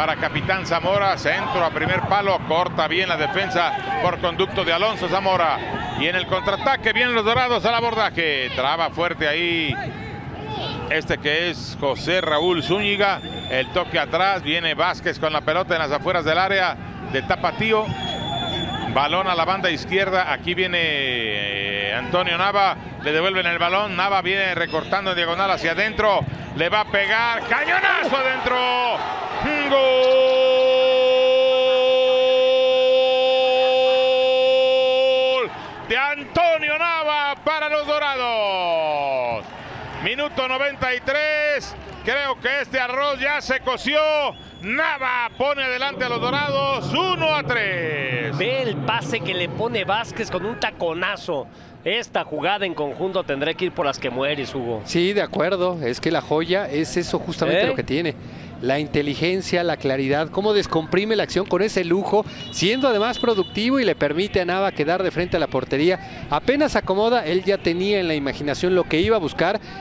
para Capitán Zamora. Centro a primer palo. Corta bien la defensa por conducto de Alonso Zamora. Y en el contraataque vienen los dorados al abordaje. Traba fuerte ahí. Este que es José Raúl Zúñiga. El toque atrás. Viene Vázquez con la pelota en las afueras del área de Tapatío. Balón a la banda izquierda. Aquí viene eh, Antonio Nava. Le devuelven el balón. Nava viene recortando en diagonal hacia adentro. Le va a pegar. Cañonazo adentro. De Antonio Nava para los Dorados. Minuto 93. Creo que este arroz ya se coció. Nava pone adelante a los Dorados 1 a 3. Ve el pase que le pone Vázquez con un taconazo. Esta jugada en conjunto tendré que ir por las que mueres, Hugo. Sí, de acuerdo. Es que la joya es eso justamente ¿Eh? lo que tiene. La inteligencia, la claridad, cómo descomprime la acción con ese lujo, siendo además productivo y le permite a Nava quedar de frente a la portería. Apenas acomoda, él ya tenía en la imaginación lo que iba a buscar